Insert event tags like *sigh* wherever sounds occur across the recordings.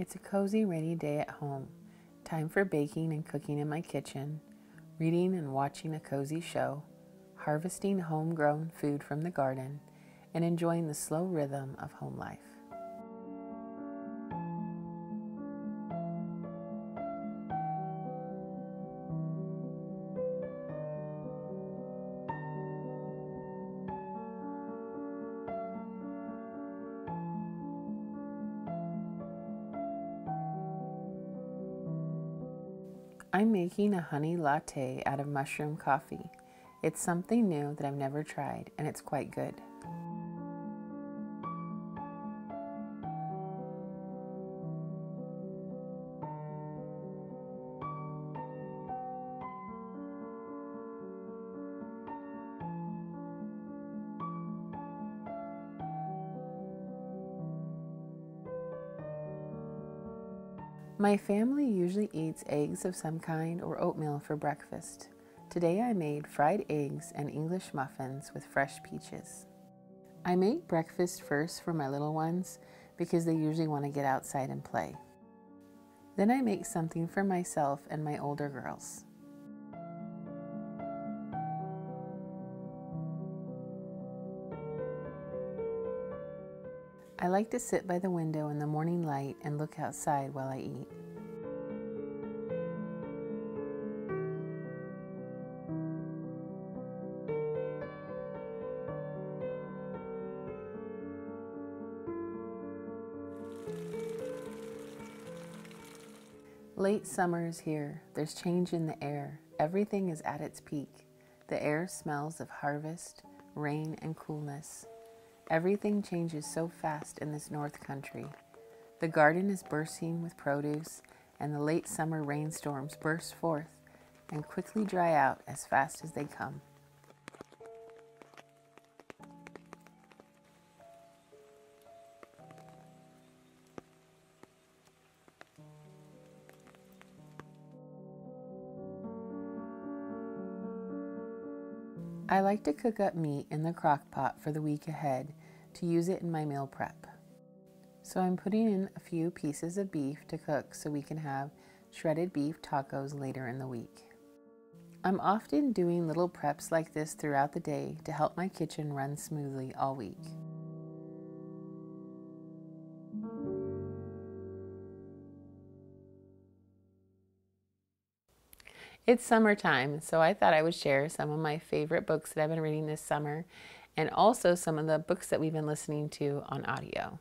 It's a cozy rainy day at home. Time for baking and cooking in my kitchen, reading and watching a cozy show, harvesting homegrown food from the garden, and enjoying the slow rhythm of home life. Making a honey latte out of mushroom coffee. It's something new that I've never tried, and it's quite good. My family usually eats eggs of some kind or oatmeal for breakfast. Today I made fried eggs and English muffins with fresh peaches. I make breakfast first for my little ones because they usually want to get outside and play. Then I make something for myself and my older girls. I like to sit by the window in the morning light and look outside while I eat. Late summer is here. There's change in the air. Everything is at its peak. The air smells of harvest, rain, and coolness. Everything changes so fast in this north country. The garden is bursting with produce, and the late summer rainstorms burst forth and quickly dry out as fast as they come. I like to cook up meat in the crock pot for the week ahead to use it in my meal prep. So I'm putting in a few pieces of beef to cook so we can have shredded beef tacos later in the week. I'm often doing little preps like this throughout the day to help my kitchen run smoothly all week. It's summertime, so I thought I would share some of my favorite books that I've been reading this summer and also some of the books that we've been listening to on audio.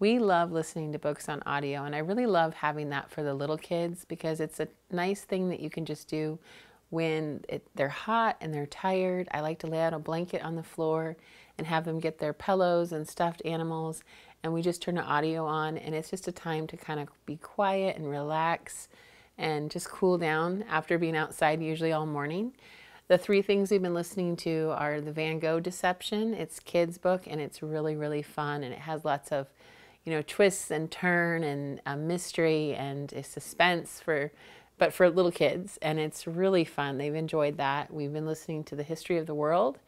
We love listening to books on audio, and I really love having that for the little kids because it's a nice thing that you can just do when it, they're hot and they're tired. I like to lay out a blanket on the floor and have them get their pillows and stuffed animals, and we just turn the audio on, and it's just a time to kind of be quiet and relax and just cool down after being outside usually all morning. The three things we've been listening to are the Van Gogh Deception. It's kids book and it's really really fun and it has lots of you know twists and turn and a mystery and a suspense for but for little kids and it's really fun. They've enjoyed that. We've been listening to the History of the World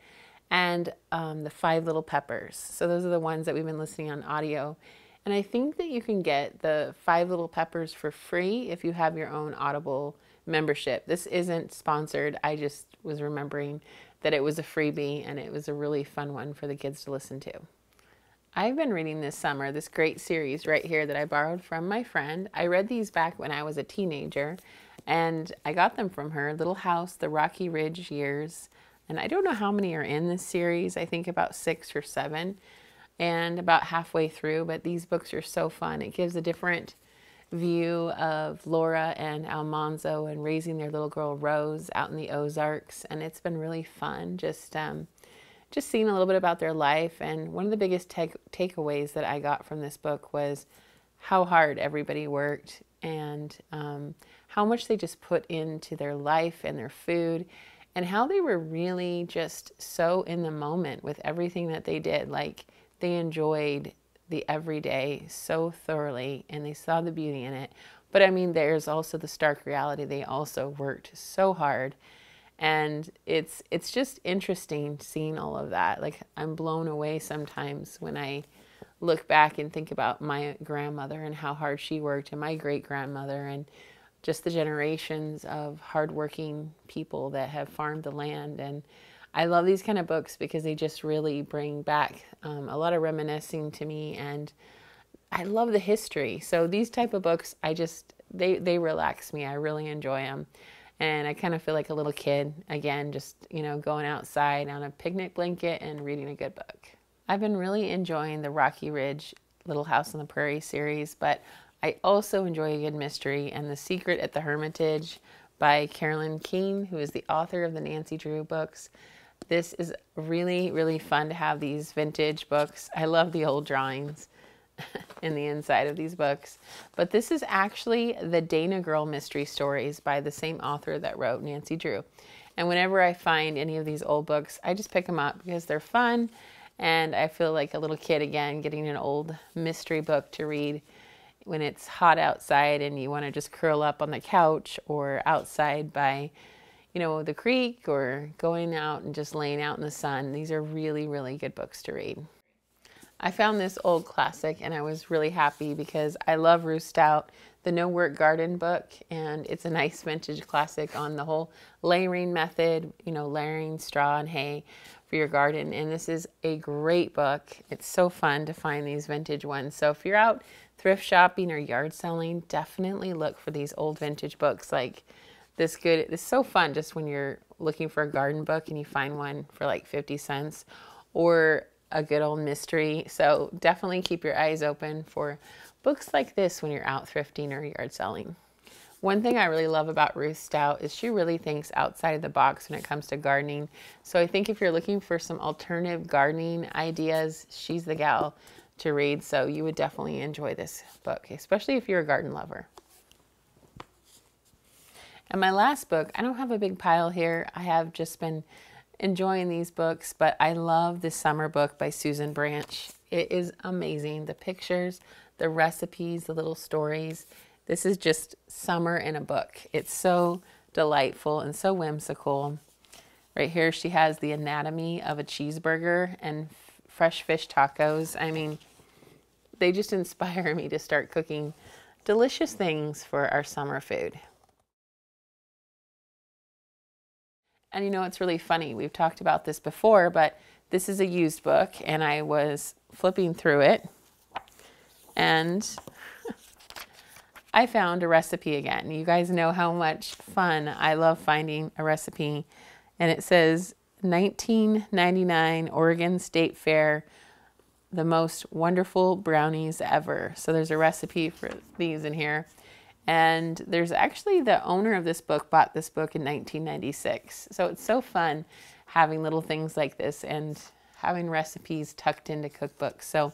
and um, the Five Little Peppers. So those are the ones that we've been listening on audio and I think that you can get the Five Little Peppers for free if you have your own Audible membership. This isn't sponsored. I just was remembering that it was a freebie and it was a really fun one for the kids to listen to. I've been reading this summer this great series right here that I borrowed from my friend. I read these back when I was a teenager and I got them from her Little House, The Rocky Ridge Years. And I don't know how many are in this series, I think about six or seven and about halfway through, but these books are so fun. It gives a different view of Laura and Almanzo and raising their little girl Rose out in the Ozarks, and it's been really fun. Just um, just seeing a little bit about their life, and one of the biggest take- takeaways that I got from this book was how hard everybody worked and um, how much they just put into their life and their food and how they were really just so in the moment with everything that they did like they enjoyed the everyday so thoroughly and they saw the beauty in it. But I mean, there's also the stark reality. They also worked so hard And it's it's just interesting seeing all of that. Like I'm blown away sometimes when I look back and think about my grandmother and how hard she worked and my great grandmother and just the generations of hardworking people that have farmed the land. And I love these kind of books because they just really bring back um, a lot of reminiscing to me. And I love the history. So these type of books, I just, they, they relax me. I really enjoy them. And I kind of feel like a little kid again, just, you know, going outside on a picnic blanket and reading a good book. I've been really enjoying the Rocky Ridge Little House on the Prairie series, but I also enjoy a good mystery and The Secret at the Hermitage by Carolyn Keene, who is the author of the Nancy Drew books. This is really, really fun to have these vintage books. I love the old drawings *laughs* in the inside of these books. But this is actually the Dana Girl Mystery Stories by the same author that wrote Nancy Drew. And whenever I find any of these old books, I just pick them up because they're fun and I feel like a little kid again getting an old mystery book to read when it's hot outside and you want to just curl up on the couch or outside by, you know, the creek or going out and just laying out in the sun. These are really, really good books to read. I found this old classic and I was really happy because I love Ruth Stout, the No Work Garden book, and it's a nice vintage classic on the whole layering method, you know, layering straw and hay for your garden. And this is a great book. It's so fun to find these vintage ones. So if you're out thrift shopping or yard selling, definitely look for these old vintage books like this good. It's so fun just when you're looking for a garden book and you find one for like 50 cents or a good old mystery. So definitely keep your eyes open for books like this when you're out thrifting or yard selling. One thing I really love about Ruth Stout is she really thinks outside of the box when it comes to gardening. So I think if you're looking for some alternative gardening ideas, she's the gal to read. So you would definitely enjoy this book, especially if you're a garden lover. And my last book, I don't have a big pile here. I have just been enjoying these books, but I love this summer book by Susan Branch. It is amazing. The pictures, the recipes, the little stories. This is just summer in a book. It's so delightful and so whimsical. Right here, she has the anatomy of a cheeseburger and fresh fish tacos. I mean, they just *laughs* inspire me to start cooking delicious things for our summer food. And you know, it's really funny. We've talked about this before, but this is a used book, and I was flipping through it, and *laughs* I found a recipe again. You guys know how much fun I love finding a recipe. And it says 1999 Oregon State Fair, the most wonderful brownies ever. So there's a recipe for these in here. And there's actually the owner of this book bought this book in 1996. So it's so fun having little things like this and having recipes tucked into cookbooks. So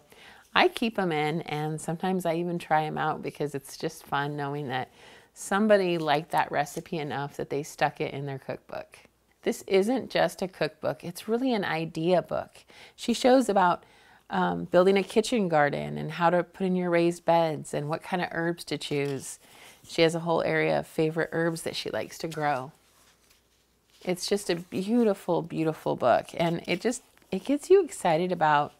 I keep them in and sometimes I even try them out because it's just fun knowing that somebody liked that recipe enough that they stuck it in their cookbook. This isn't just a cookbook, it's really an idea book. She shows about um, building a kitchen garden and how to put in your raised beds and what kind of herbs to choose. She has a whole area of favorite herbs that she likes to grow. It's just a beautiful, beautiful book and it just it gets you excited about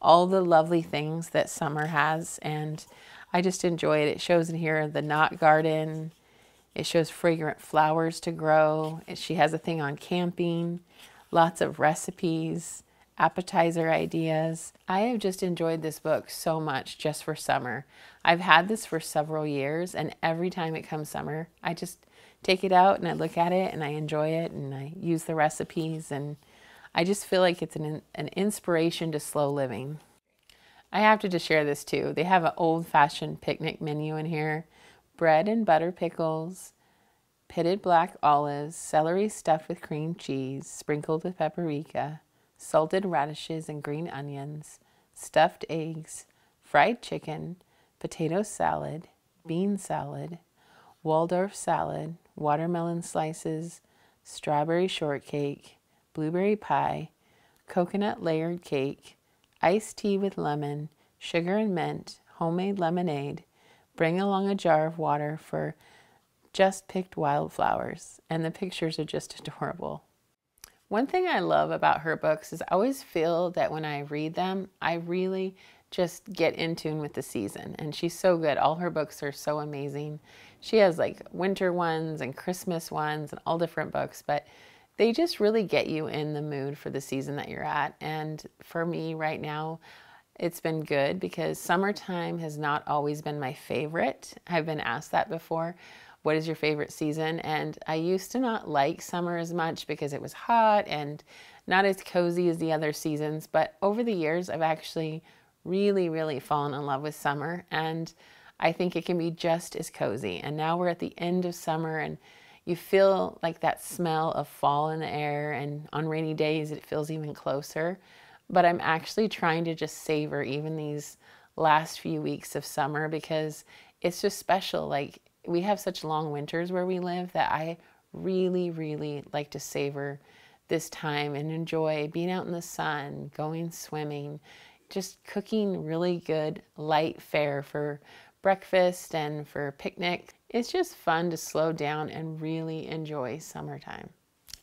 all the lovely things that summer has. And I just enjoy it. It shows in here the knot garden. It shows fragrant flowers to grow. She has a thing on camping, lots of recipes, appetizer ideas. I have just enjoyed this book so much just for summer. I've had this for several years, and every time it comes summer, I just take it out and I look at it and I enjoy it and I use the recipes and I just feel like it's an, an inspiration to slow living. I have to just share this too. They have an old fashioned picnic menu in here bread and butter pickles, pitted black olives, celery stuffed with cream cheese, sprinkled with paprika, salted radishes and green onions, stuffed eggs, fried chicken, potato salad, bean salad, Waldorf salad, watermelon slices, strawberry shortcake, blueberry pie, coconut layered cake, iced tea with lemon, sugar and mint, homemade lemonade. Bring along a jar of water for just picked wildflowers, and the pictures are just *laughs* adorable. One thing I love about her books is I always feel that when I read them, I really just get in tune with the season. And she's so good. All her books are so amazing. She has like winter ones and Christmas ones and all different books, but they just really get you in the mood for the season that you're at. And for me right now, it's been good because summertime has not always been my favorite. I've been asked that before what is your favorite season? And I used to not like summer as much because it was hot and not as cozy as the other seasons. But over the years, I've actually really, really fallen in love with summer. And I think it can be just as cozy. And now we're at the end of summer and you feel like that smell of fall in the air. And on rainy days, it feels even closer. But I'm actually trying to just savor even these last few weeks of summer because it's just special. Like we have such long winters where we live that I really, really like to savor this time and enjoy being out in the sun, going swimming, just cooking really good light fare for breakfast and for picnic. It's just fun to slow down and really enjoy summertime.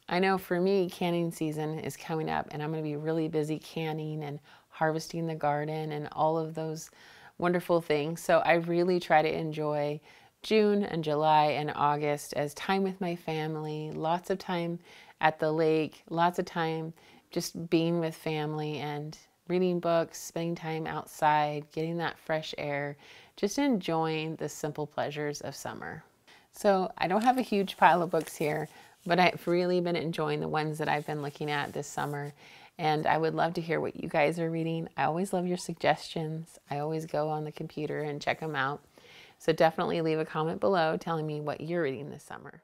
I know for me, canning season is coming up and I'm going to be really busy canning and harvesting the garden and all of those wonderful things. So I really try to enjoy June and July and August as time with my family, lots of time at the lake, lots of time just being with family and reading books, spending time outside, getting that fresh air, just enjoying the simple pleasures of summer. So I don't have a huge pile of books here, but I've really been enjoying the ones that I've been looking at this summer. And I would love to hear what you guys are reading. I always love your suggestions. I always go on the computer and check them out. So definitely leave a comment below telling me what you're reading this summer.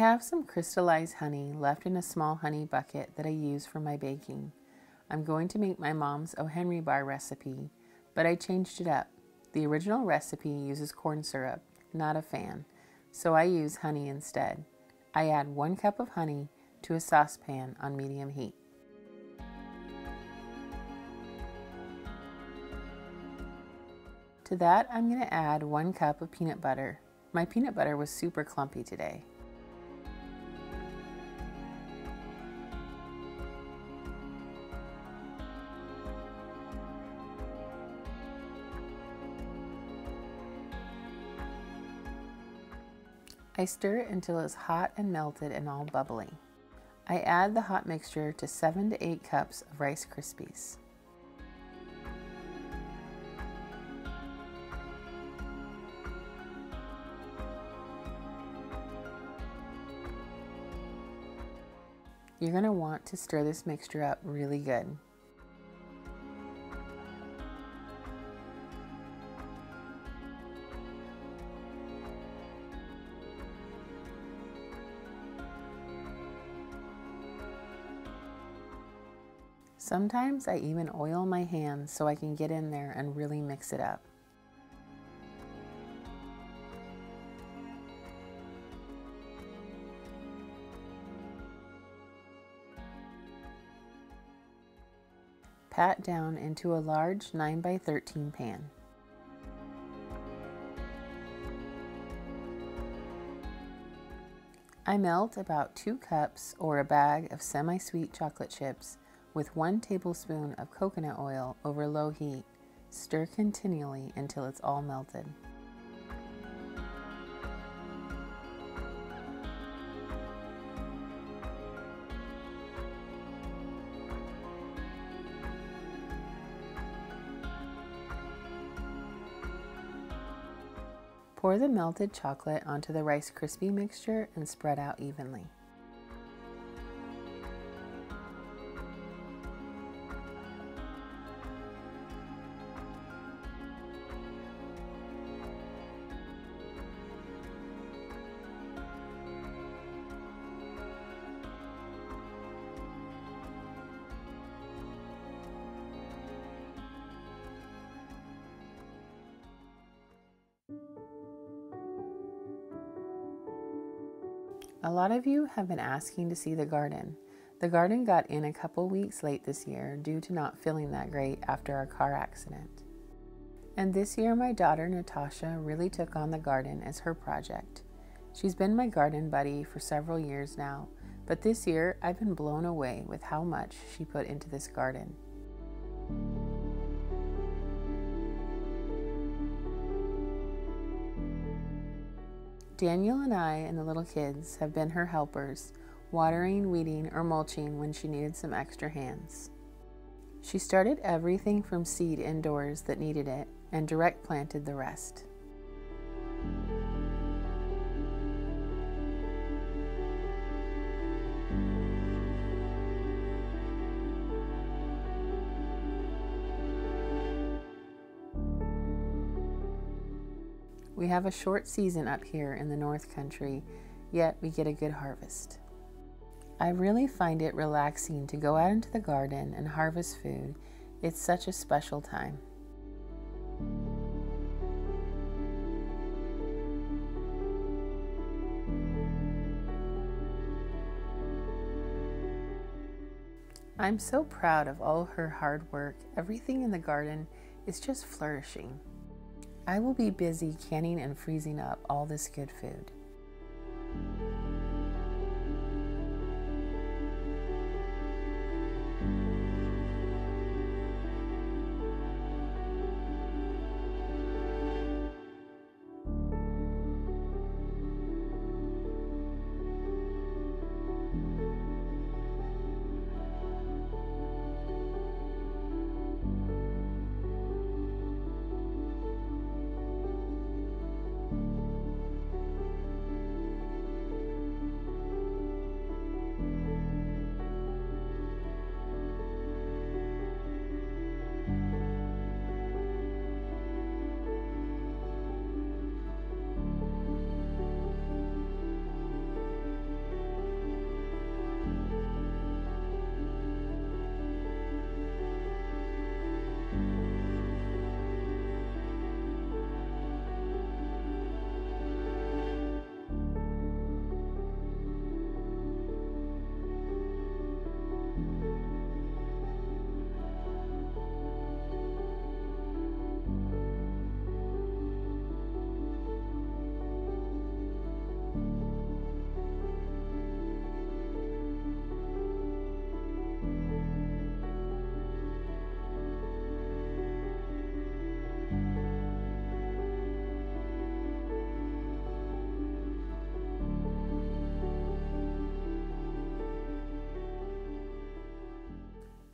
Have some crystallized honey left in a small honey bucket that I use for my baking. I'm going to make my mom's O. Henry bar recipe, but I changed it up. The original recipe uses corn syrup, not a fan, so I use honey instead. I add one cup of honey to a saucepan on medium heat. To that, I'm going to add one cup of peanut butter. My peanut butter was super clumpy today. I stir it until it's hot and melted and all bubbly. I add the hot mixture to 7 to 8 cups of Rice Krispies. You're going to want to stir this mixture up really good. Sometimes I even oil my hands so I can get in there and really mix it up. Pat down into a large 9 by 13 pan. I melt about 2 cups or a bag of semi-sweet chocolate chips with 1 tablespoon of coconut oil over low heat. Stir continually until it's all melted. Pour the melted chocolate onto the Rice Krispie mixture and spread out evenly. Lot of you have been asking to see the garden. The garden got in a couple weeks late this year due to not feeling that great after our car accident. And this year, my daughter Natasha really took on the garden as her project. She's been my garden buddy for several years now, but this year I've been blown away with how much she put into this garden. Daniel and I and the little kids have been her helpers, watering, weeding, or mulching when she needed some extra hands. She started everything from seed indoors that needed it and direct planted the rest. Have a short season up here in the North Country, yet we get a good harvest. I really find it relaxing to go out into the garden and harvest food. It's such a special time. I'm so proud of all her hard work. Everything in the garden is just flourishing. I will be busy canning and freezing up all this good food.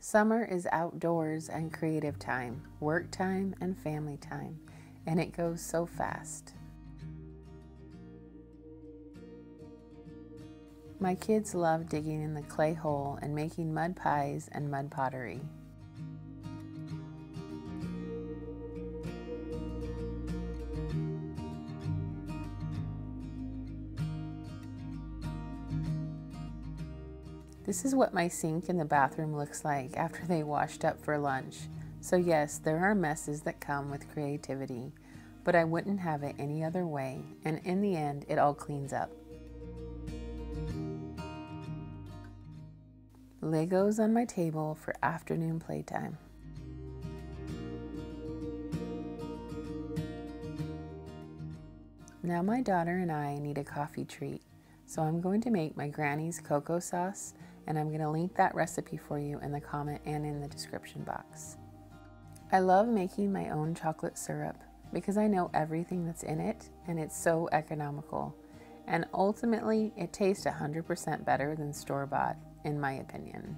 Summer is outdoors and creative time, work time and family time, and it goes so fast. My kids love digging in the clay hole and making mud pies and mud pottery. This is what my sink in the bathroom looks like after they washed up for lunch. So yes, there are messes that come with creativity, but I wouldn't have it any other way, and in the end, it all cleans up. Legos on my table for afternoon playtime. Now my daughter and I need a coffee treat, so I'm going to make my granny's cocoa sauce and I'm going to link that recipe for you in the comment and in the description box. I love making my own chocolate syrup because I know everything that's in it and it's so economical. And ultimately, it tastes 100% better than store bought, in my opinion.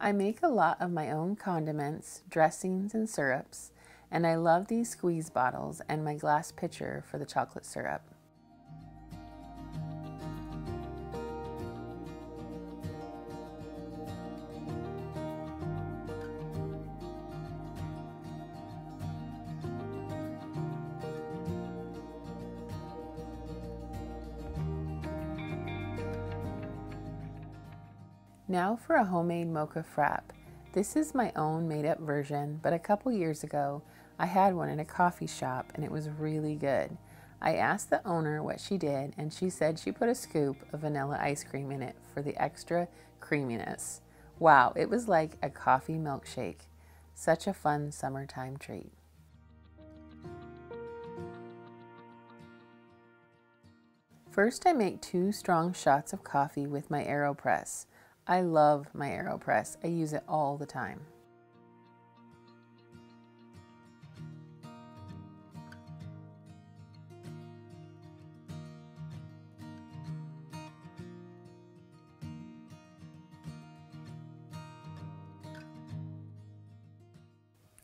I make a lot of my own condiments, dressings, and syrups, and I love these squeeze bottles and my glass pitcher for the chocolate syrup. Now for a homemade mocha frap. This is my own made up version, but a couple years ago I had one in a coffee shop and it was really good. I asked the owner what she did and she said she put a scoop of vanilla ice cream in it for the extra creaminess. Wow, it was like a coffee milkshake. Such a fun summertime treat. First, I make two strong shots of coffee with my AeroPress. I love my AeroPress. I use it all the time.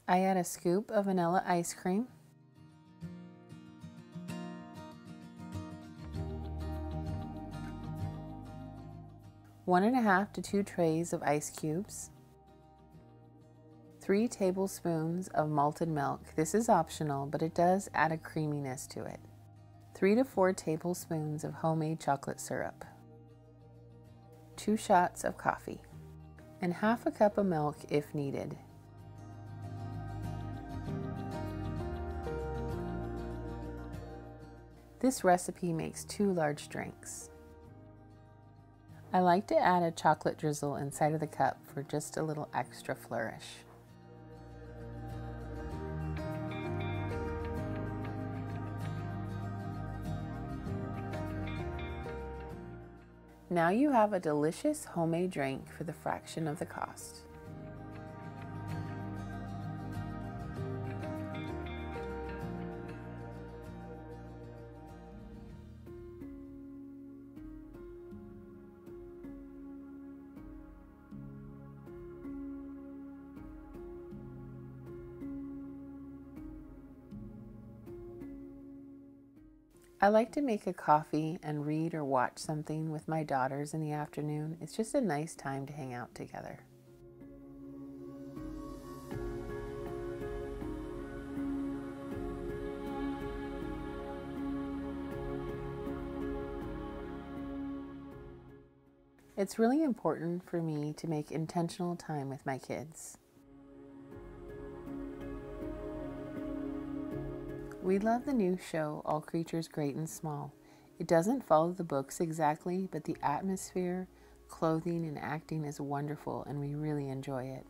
I add a scoop of vanilla ice cream. One and a half to two trays of ice cubes, three tablespoons of malted milk. This is optional, but it does add a creaminess to it. Three to four tablespoons of homemade chocolate syrup, two shots of coffee, and half a cup of milk if needed. This recipe makes two large drinks. I like to add a chocolate drizzle inside of the cup for just a little extra flourish. Now you have a delicious homemade drink for the fraction of the cost. I like to make a coffee and read or watch something with my daughters in the afternoon. It's just a nice time to hang out together. It's really important for me to make intentional time with my kids. We love the new show, All Creatures Great and Small. It doesn't follow the books exactly, but the atmosphere, clothing, and acting is wonderful, and we really enjoy it.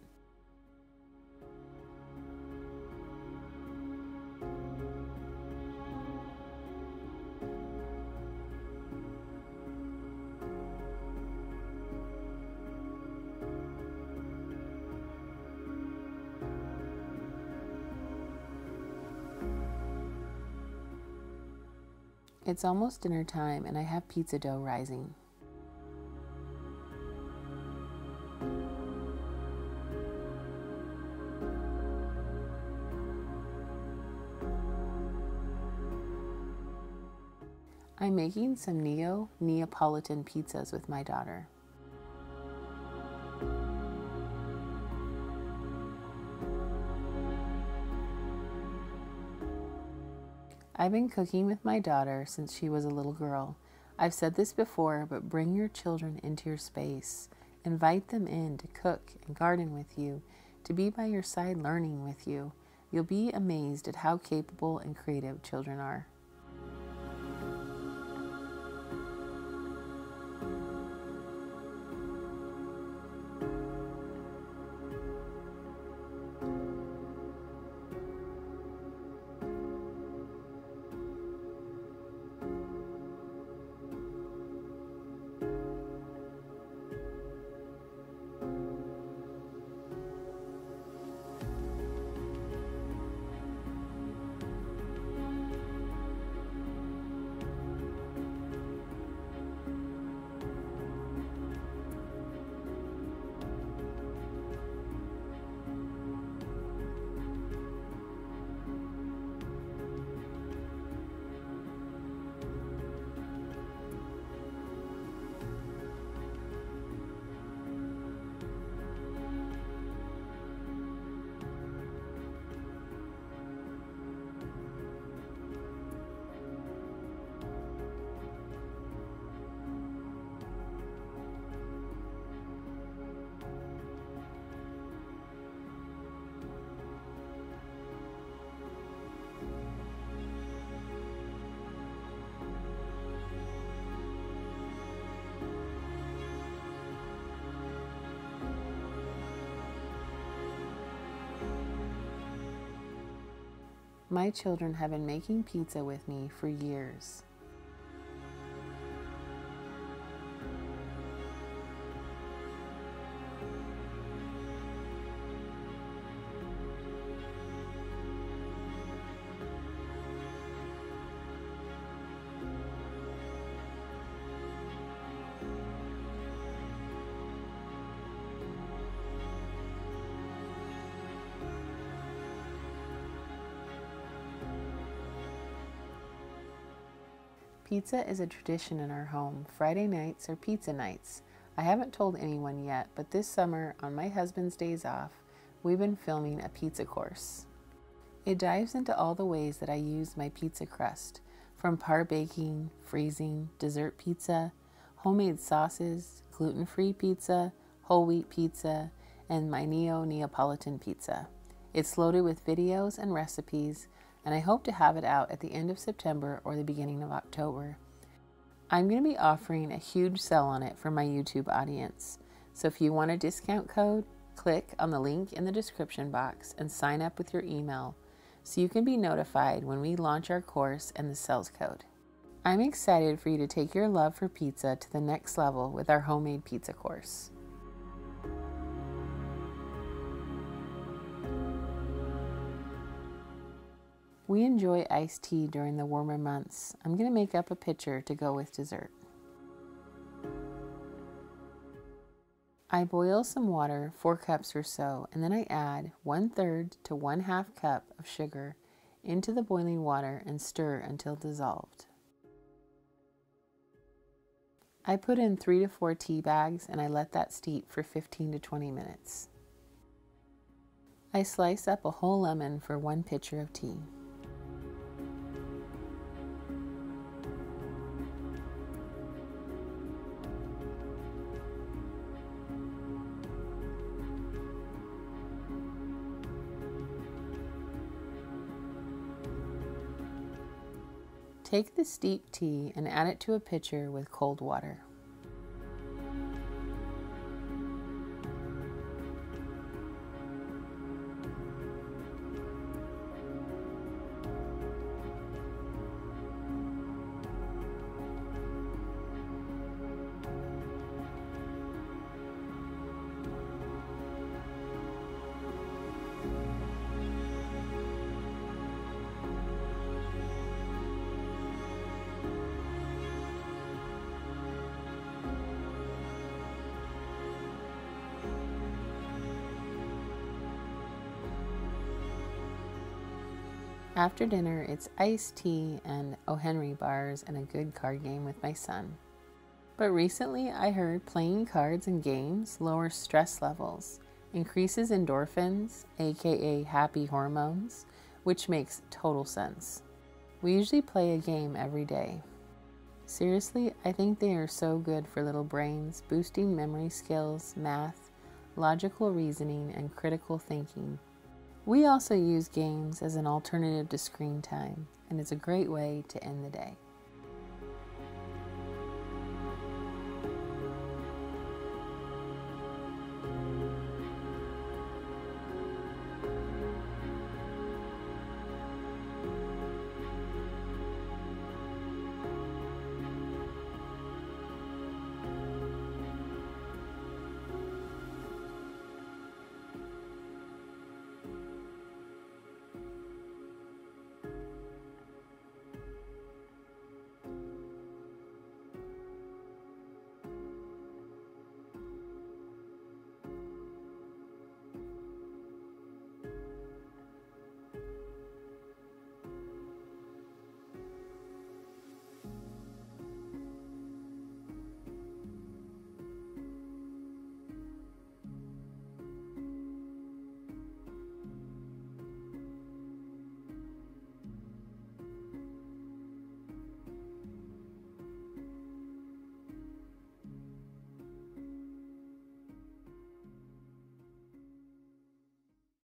It's almost dinner time and I have pizza dough rising. I'm making some Neo Neapolitan pizzas with my daughter. I've been cooking with my daughter since she was a little girl. I've said this before, but bring your children into your space. Invite them in to cook and garden with you, to be by your side learning with you. You'll be amazed at how capable and creative children are. My children have been making pizza with me for years. Pizza is a tradition in our home. Friday nights are pizza nights. I haven't told anyone yet, but this summer, on my husband's days off, we've been filming a pizza course. It dives into all the ways that I use my pizza crust, from par baking, freezing, dessert pizza, homemade sauces, gluten free pizza, whole wheat pizza, and my Neo Neapolitan pizza. It's loaded with videos and recipes and I hope to have it out at the end of September or the beginning of October. I'm going to be offering a huge sell on it for my YouTube audience. So if you want a discount code, click on the link in the description box and sign up with your email so you can be notified when we launch our course and the sales code. I'm excited for you to take your love for pizza to the next level with our homemade pizza course. We enjoy iced tea during the warmer months. I'm going to make up a pitcher to go with dessert. I boil some water, 4 cups or so, and then I add 1 third to 1 half cup of sugar into the boiling water and stir until dissolved. I put in 3 to 4 tea bags and I let that steep for 15 to 20 minutes. I slice up a whole lemon for one pitcher of tea. Take the steep tea and add it to a pitcher with cold water. After dinner, it's iced tea and O. Henry bars and a good card game with my son. But recently, I heard playing cards and games lowers stress levels, increases endorphins, aka happy hormones, which makes total sense. We usually play a game every day. Seriously, I think they are so good for little brains, boosting memory skills, math, logical reasoning, and critical thinking. We also use games as an alternative to screen time, and it's a great way to end the day.